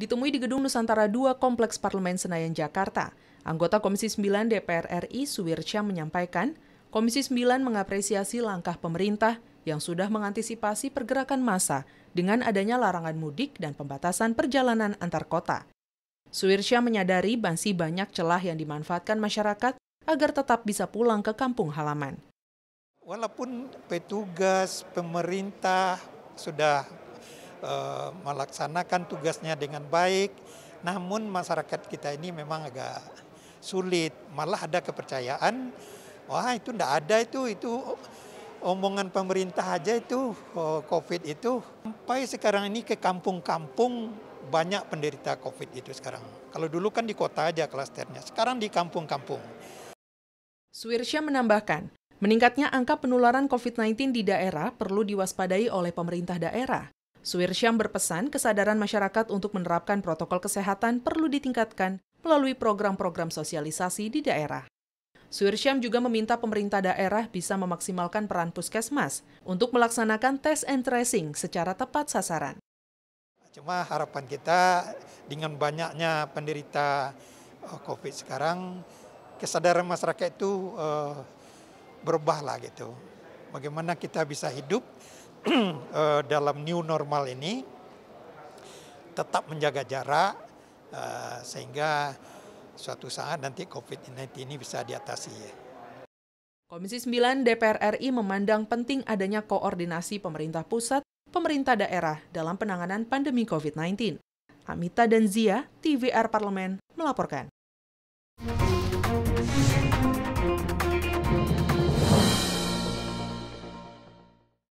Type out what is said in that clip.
ditemui di Gedung Nusantara 2 Kompleks Parlemen Senayan, Jakarta. Anggota Komisi 9 DPR RI Suwirsyah menyampaikan, Komisi 9 mengapresiasi langkah pemerintah yang sudah mengantisipasi pergerakan massa dengan adanya larangan mudik dan pembatasan perjalanan antar kota. Suwirsyah menyadari masih banyak celah yang dimanfaatkan masyarakat agar tetap bisa pulang ke kampung halaman. Walaupun petugas pemerintah sudah uh, melaksanakan tugasnya dengan baik, namun masyarakat kita ini memang agak sulit. Malah ada kepercayaan, wah itu tidak ada itu, itu omongan pemerintah aja itu oh, COVID itu. Sampai sekarang ini ke kampung-kampung banyak penderita COVID itu sekarang. Kalau dulu kan di kota aja klasternya, sekarang di kampung-kampung. Suirsya menambahkan, meningkatnya angka penularan COVID-19 di daerah perlu diwaspadai oleh pemerintah daerah. Suirsyam berpesan kesadaran masyarakat untuk menerapkan protokol kesehatan perlu ditingkatkan melalui program-program sosialisasi di daerah. Suirsyam juga meminta pemerintah daerah bisa memaksimalkan peran puskesmas untuk melaksanakan tes and tracing secara tepat sasaran. Cuma harapan kita dengan banyaknya penderita eh, COVID sekarang, kesadaran masyarakat itu uh, berubah lah gitu. Bagaimana kita bisa hidup dalam new normal ini tetap menjaga jarak uh, sehingga suatu saat nanti COVID-19 ini bisa diatasi. Komisi 9 DPR RI memandang penting adanya koordinasi pemerintah pusat, pemerintah daerah dalam penanganan pandemi COVID-19. Amita dan Zia, TVR Parlemen, melaporkan.